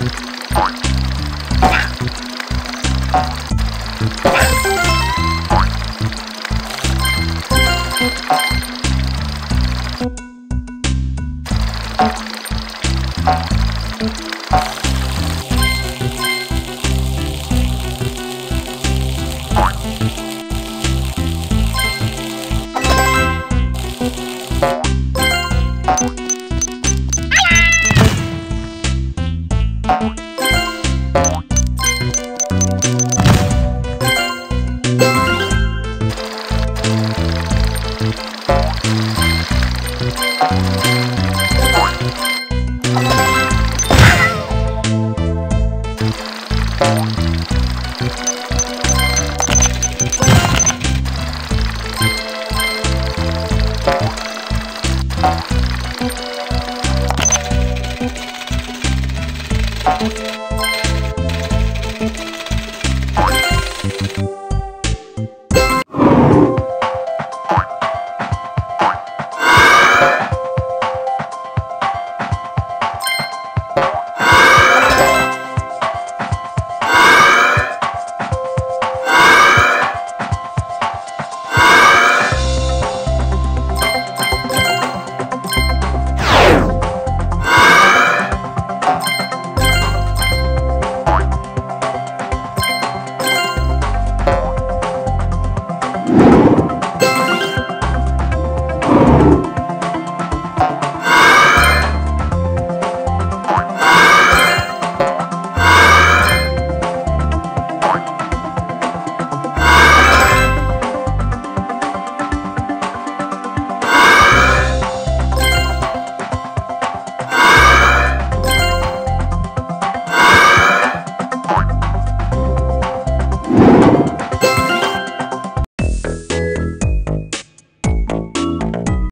Bye. Música